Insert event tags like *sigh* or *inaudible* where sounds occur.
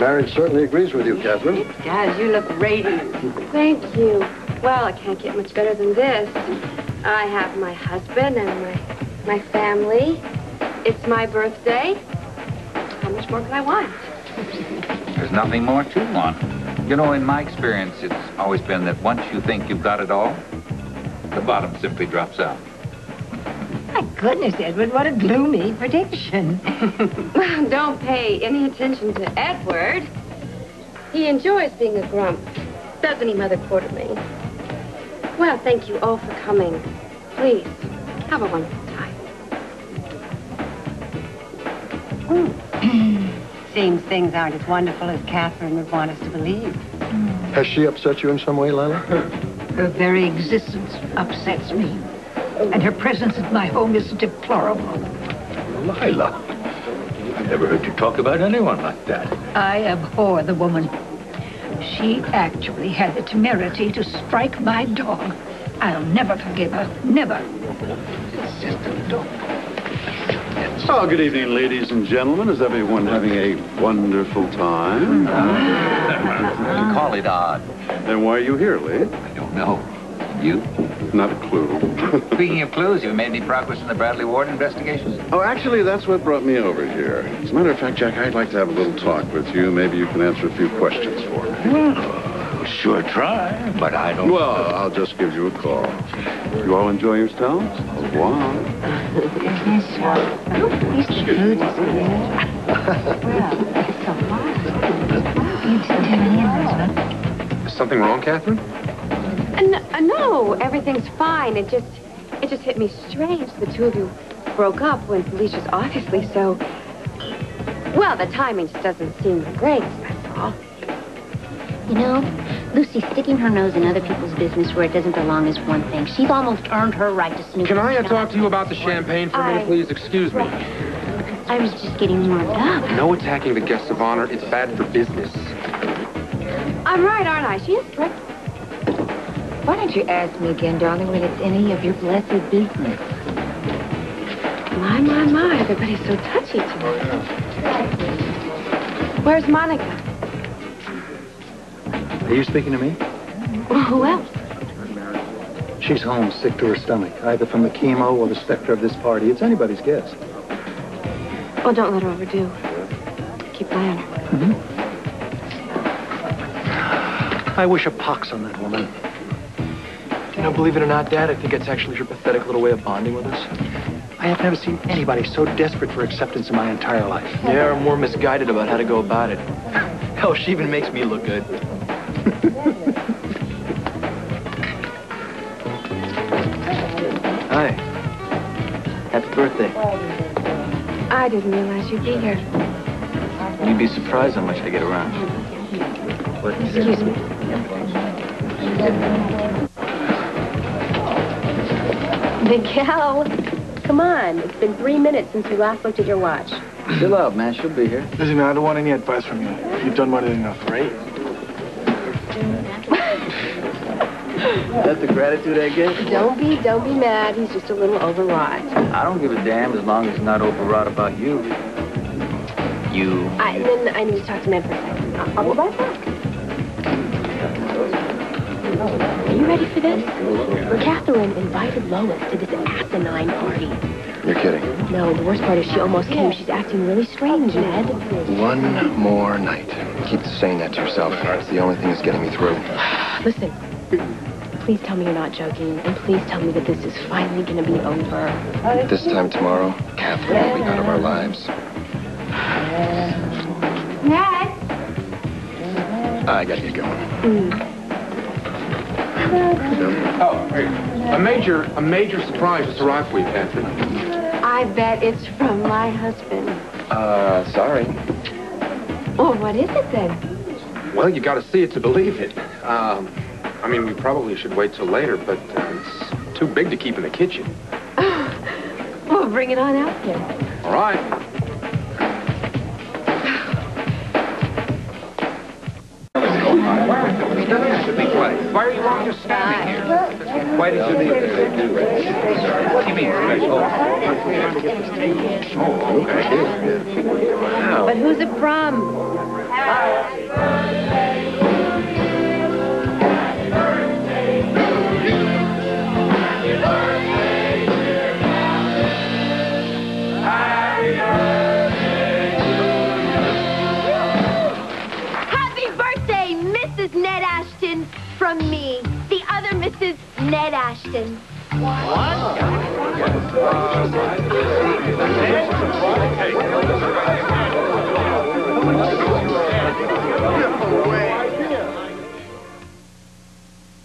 Marriage certainly agrees with you, Katherine. It does. You look radiant. Thank you. Well, I can't get much better than this. I have my husband and my, my family. It's my birthday. How much more can I want? There's nothing more to want. You know, in my experience, it's always been that once you think you've got it all, the bottom simply drops out. My goodness, Edward, what a gloomy prediction. *laughs* Well, don't pay any attention to Edward. He enjoys being a grump, doesn't he, Mother Quartermaine? Well, thank you all for coming. Please, have a wonderful time. Hmm. *clears throat* Seems things aren't as wonderful as Katherine would want us to believe. Has she upset you in some way, Lila? Her very existence upsets me. And her presence at my home is deplorable. Lila, I've never heard you talk about anyone like that. I abhor the woman. She actually had the temerity to strike my dog. I'll never forgive her. Never. It's just a dog. Oh, good evening, ladies and gentlemen. Is everyone having a wonderful time? You *laughs* call it odd. Then why are you here, Lee? I don't know. You? Not a clue. *laughs* Speaking of clues, you made any progress in the Bradley Ward investigation? oh, actually, that's what brought me over here. As a matter of fact, Jack, I'd like to have a little talk with you. Maybe you can answer a few questions for me. Well, Sure try, but I don't... Well, I'll just give you a call. You all enjoy yourselves? Au revoir. He's cute, Is something wrong, Katherine? Uh, no, uh, everything's fine. It just, it just hit me strange. The two of you broke up when Felicia's obviously so. Well, the timing just doesn't seem great. That's all. You know, Lucy sticking her nose in other people's business where it doesn't belong is one thing. She's almost earned her right to snoop. Can I uh, in talk to you about the champagne for a minute, please? Excuse me. I was just getting warmed up. No attacking the guests of honor. It's bad for business. I'm right, aren't I? She is correct. Why don't you ask me again, darling, when it's any of your blessed business? My, my, my. Everybody's so touchy tonight. Where's Monica? Are you speaking to me? Well, who else? She's home, sick to her stomach, either from the chemo or the specter of this party. It's anybody's guess. Well, don't let her overdo. Keep an eye on her. Mm-hmm. I wish a pox on that woman. You know, believe it or not, Dad, I think it's actually her pathetic little way of bonding with us. I have never seen anybody so desperate for acceptance in my entire life. Yeah, or more misguided about how to go about it. Hell, she even makes me look good. Hi. Happy birthday. I didn't realize you'd be here. You'd be surprised how much I get around. Excuse me. Miguel, come on. It's been three minutes since you last looked at your watch. Chill out, man. She'll be here. Listen, I don't want any advice from you. You've done more than enough, right? That's the gratitude I get? Don't be, don't be mad. He's just a little overwrought. I don't give a damn as long as he's not overwrought about you. You. I, then I need to talk to Ned for a second. I'll, I'll be right back. Are you ready for this? Katherine invited Lois to this asinine party. You're kidding. No, the worst part is she almost came. She's acting really strange, Ned. One more night. Keep saying that to yourself. It's the only thing that's getting me through. *sighs* Listen, please tell me you're not joking, and please tell me that this is finally going to be over. This time tomorrow, Katherine will be out of our lives. Ned? I gotta get going. Mm. Oh, a major, a major surprise just arrived for you, Katherine. I bet it's from my husband. Uh, sorry. Well, what is it then? Well, you got to see it to believe it. Um, I mean, we probably should wait till later, but uh, it's too big to keep in the kitchen. *laughs* Well, bring it on out here. All right. Why are you all just standing here? Why did you leave? What do you mean? Oh, oh okay. But who's it from? Ned Ashton. What?